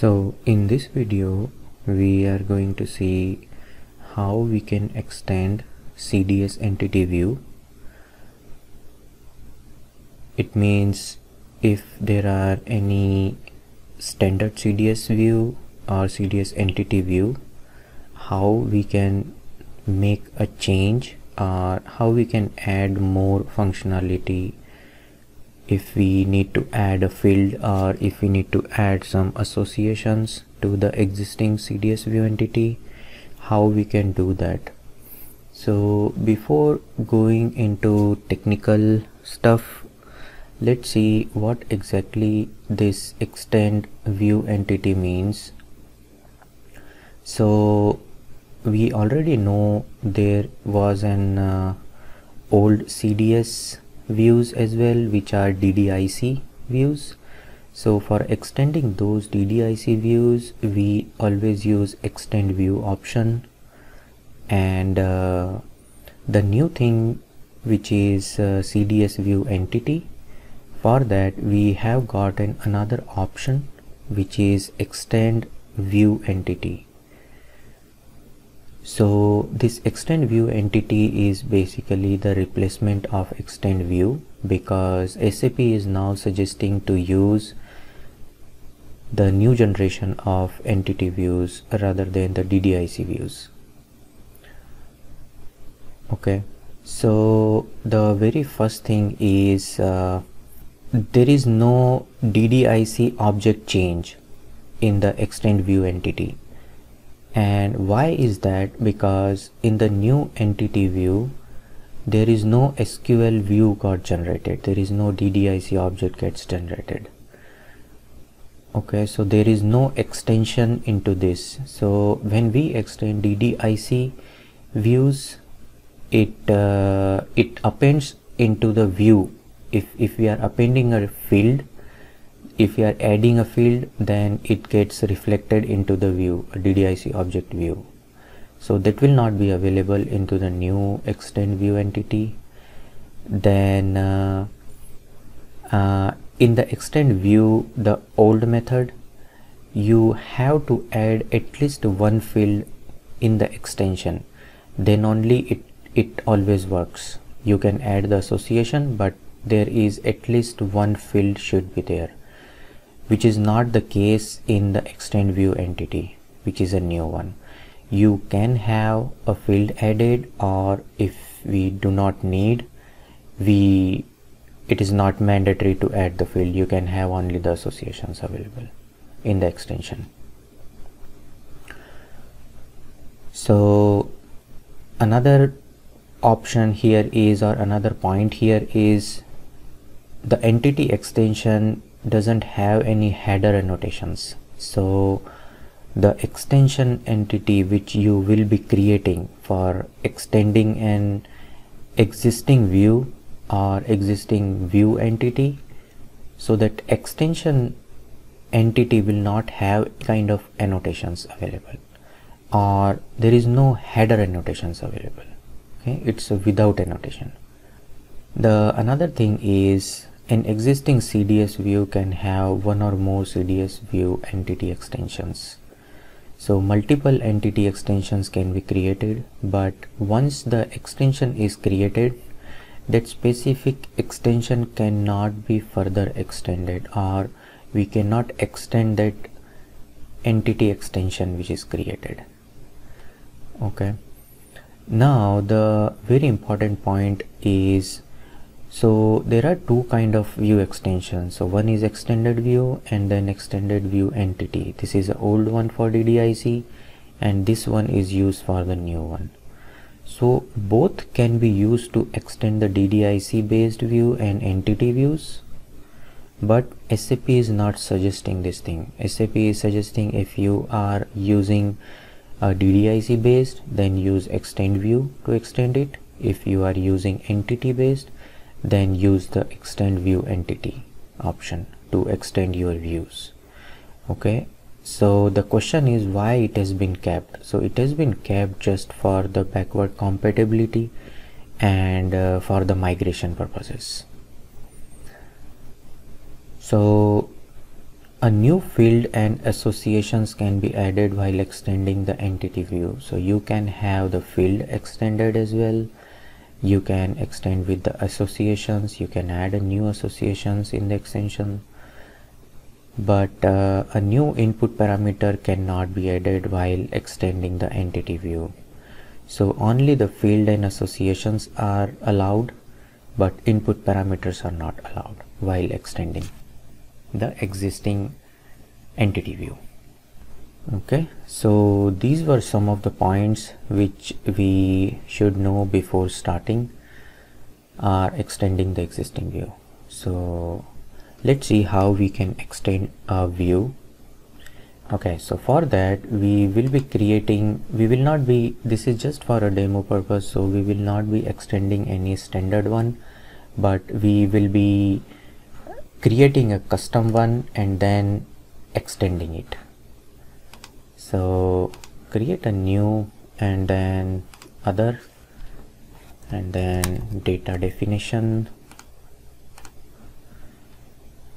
So in this video we are going to see how we can extend CDS entity view. It means if there are any standard CDS view or CDS entity view how we can make a change or how we can add more functionality if we need to add a field or if we need to add some associations to the existing CDS view entity how we can do that? So before going into technical stuff let's see what exactly this extend view entity means. So we already know there was an uh, old CDS views as well which are DDIC views. So for extending those DDIC views we always use extend view option. And uh, the new thing which is uh, CDS view entity for that we have gotten another option which is extend view entity so this extend view entity is basically the replacement of extend view because SAP is now suggesting to use the new generation of entity views rather than the DDIC views. Okay, so the very first thing is uh, there is no DDIC object change in the extend view entity and why is that? Because in the new entity view there is no SQL view got generated. There is no DDIC object gets generated. Okay so there is no extension into this. So when we extend DDIC views it uh, it appends into the view. If if we are appending a field if you are adding a field then it gets reflected into the view DDIC object view. So that will not be available into the new extend view entity. Then uh, uh, in the extend view the old method you have to add at least one field in the extension. Then only it it always works. You can add the association but there is at least one field should be there which is not the case in the extend view entity which is a new one. You can have a field added or if we do not need we it is not mandatory to add the field. You can have only the associations available in the extension. So another option here is or another point here is the entity extension doesn't have any header annotations. So the extension entity which you will be creating for extending an existing view or existing view entity so that extension entity will not have kind of annotations available or there is no header annotations available. Okay it's without annotation. The another thing is an existing CDS view can have one or more CDS view entity extensions. So multiple entity extensions can be created, but once the extension is created, that specific extension cannot be further extended or we cannot extend that entity extension which is created. Okay. Now the very important point is so there are two kind of view extensions. So one is extended view and then extended view entity. This is the old one for DDIC and this one is used for the new one. So both can be used to extend the DDIC based view and entity views. But SAP is not suggesting this thing. SAP is suggesting if you are using a DDIC based then use extend view to extend it. If you are using entity based then use the extend view entity option to extend your views. Okay? So the question is why it has been kept? So it has been kept just for the backward compatibility and uh, for the migration purposes. So a new field and associations can be added while extending the entity view. So you can have the field extended as well you can extend with the associations you can add a new associations in the extension. But uh, a new input parameter cannot be added while extending the entity view. So only the field and associations are allowed but input parameters are not allowed while extending the existing entity view okay so these were some of the points which we should know before starting or extending the existing view. So let's see how we can extend a view. Okay so for that we will be creating we will not be this is just for a demo purpose so we will not be extending any standard one but we will be creating a custom one and then extending it so create a new and then other and then data definition.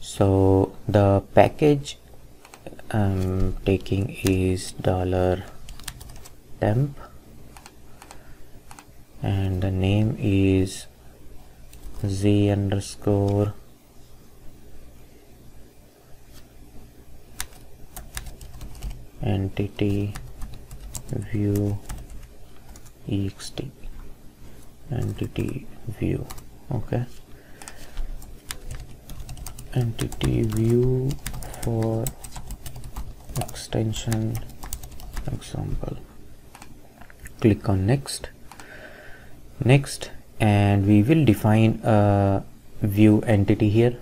So the package I'm taking is dollar temp and the name is z underscore entity view ext. Entity view okay? Entity view for extension example. Click on next. Next and we will define a view entity here.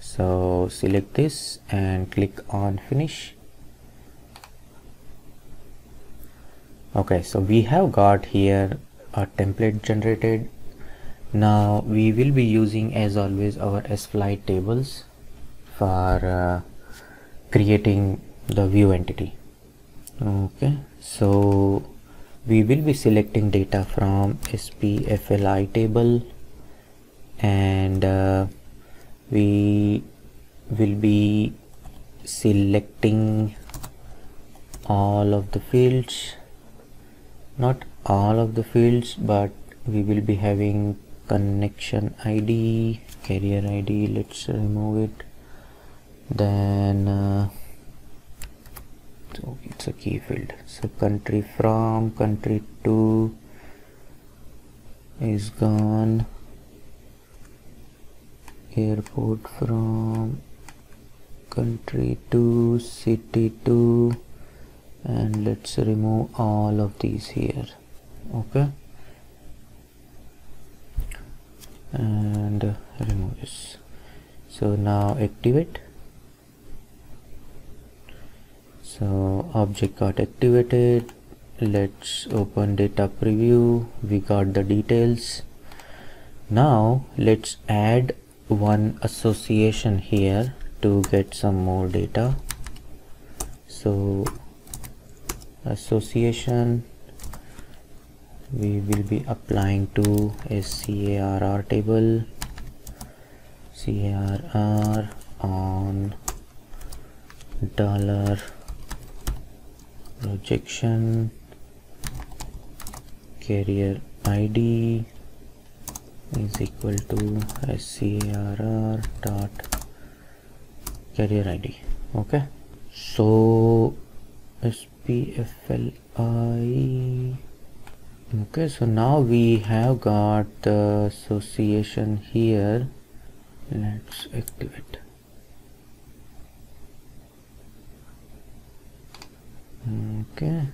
So select this and click on finish okay so we have got here a template generated. Now we will be using as always our sflight tables for uh, creating the view entity. Okay so we will be selecting data from spfli table and uh, we will be selecting all of the fields not all of the fields but we will be having connection id carrier id let's remove it. Then uh, so it's a key field. So country from country to is gone. Airport from country to city to and let's remove all of these here. Okay? And remove this. So now activate. So object got activated. Let's open data preview. We got the details. Now let's add one association here to get some more data. So association we will be applying to a table. CARR on dollar projection carrier ID is equal to SCARR dot carrier ID okay? So SPFLI okay so now we have got the association here. Let's activate. Okay.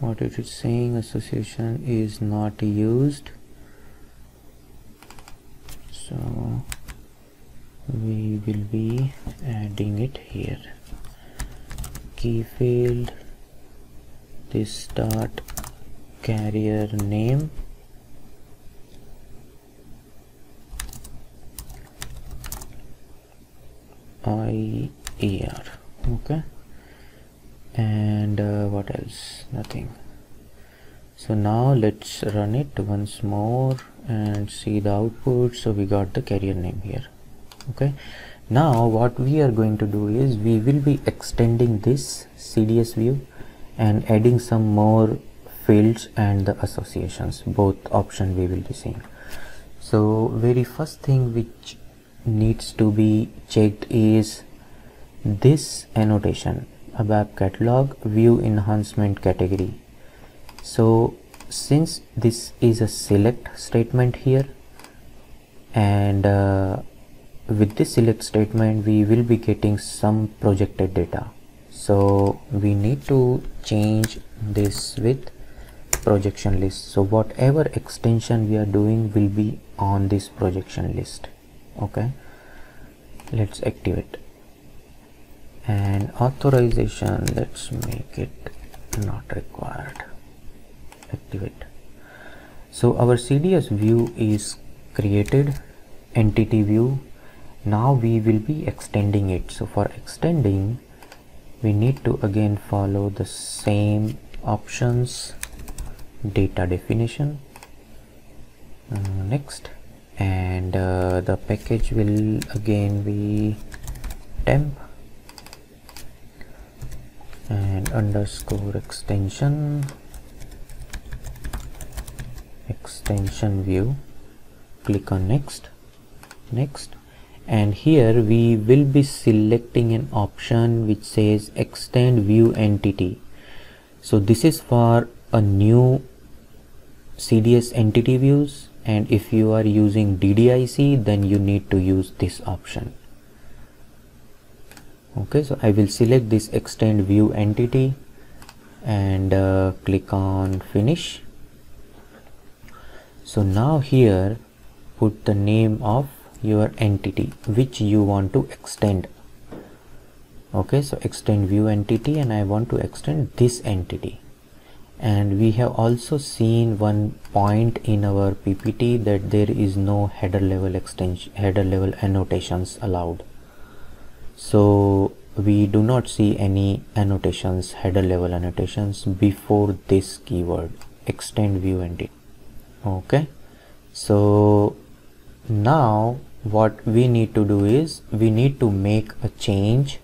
What it is saying association is not used. So we will be adding it here. Key field this dot carrier name. IER okay? And uh, what else? Nothing. So now let's run it once more and see the output. So we got the carrier name here okay? Now what we are going to do is we will be extending this CDS view and adding some more fields and the associations. Both option we will be seeing. So very first thing which needs to be checked is this annotation ABAP catalog view enhancement category. So since this is a select statement here and uh, with this select statement we will be getting some projected data so we need to change this with projection list. So whatever extension we are doing will be on this projection list. Okay? Let's activate. And authorization let's make it not required. Activate. So our CDS view is created entity view. Now we will be extending it. So for extending we need to again follow the same options data definition uh, next and uh, the package will again be temp and underscore extension extension view. Click on next next and here we will be selecting an option which says extend view entity. So this is for a new CDS entity views. And if you are using DDIC then you need to use this option. Okay so I will select this extend view entity and uh, click on finish. So now here put the name of your entity which you want to extend. Okay so extend view entity and I want to extend this entity. And we have also seen one point in our PPT that there is no header level extension header level annotations allowed. So we do not see any annotations header level annotations before this keyword extend view entity. Okay so now what we need to do is we need to make a change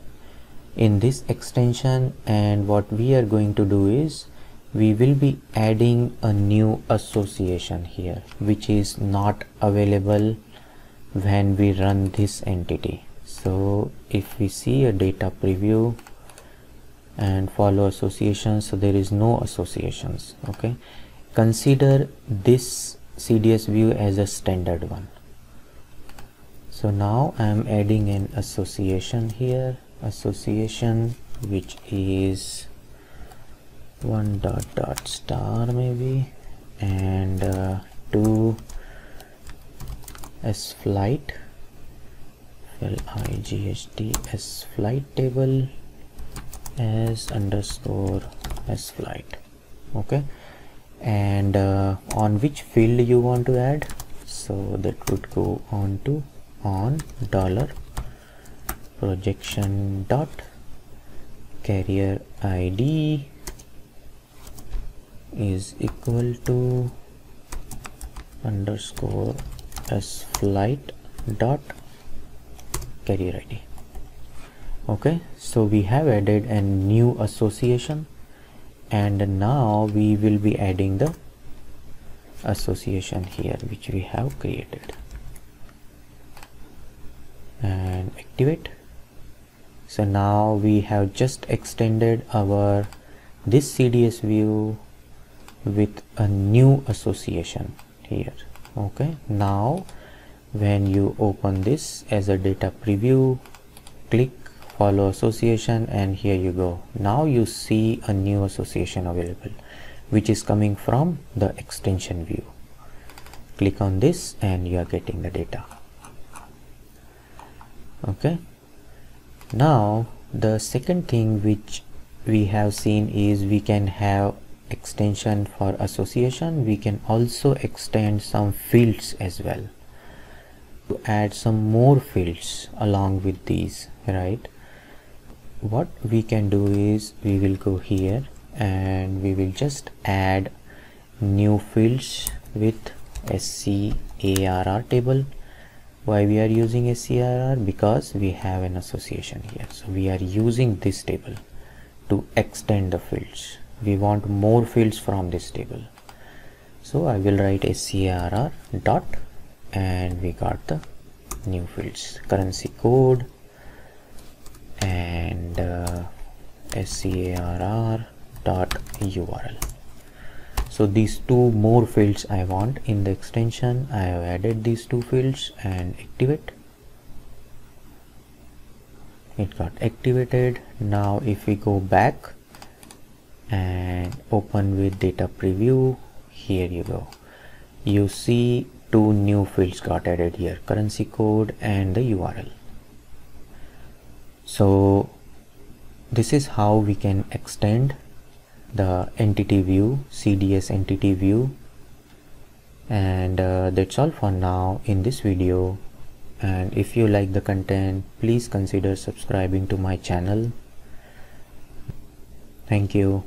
in this extension and what we are going to do is we will be adding a new association here which is not available when we run this entity. So if we see a data preview and follow associations so there is no associations okay? Consider this CDS view as a standard one so now I am adding an association here. Association which is one dot dot star maybe and uh, two s flight l i g h t s flight table as underscore s flight. Okay? And uh, on which field you want to add? So that would go on to on dollar projection dot carrier id is equal to underscore s flight dot carrier id okay so we have added a new association and now we will be adding the association here which we have created and activate. So now we have just extended our this CDS view with a new association here. Okay now when you open this as a data preview click follow association and here you go. Now you see a new association available which is coming from the extension view. Click on this and you are getting the data okay. Now the second thing which we have seen is we can have extension for association. We can also extend some fields as well to add some more fields along with these right? What we can do is we will go here and we will just add new fields with SCARR table why we are using a CRR because we have an association here. So we are using this table to extend the fields. We want more fields from this table. So I will write a CRR dot and we got the new fields. Currency code and uh, SCARR dot URL so these two more fields I want. In the extension I have added these two fields and activate. It got activated. Now if we go back and open with data preview here you go. You see two new fields got added here currency code and the URL so this is how we can extend the entity view CDS entity view. And uh, that's all for now in this video. And if you like the content please consider subscribing to my channel. Thank you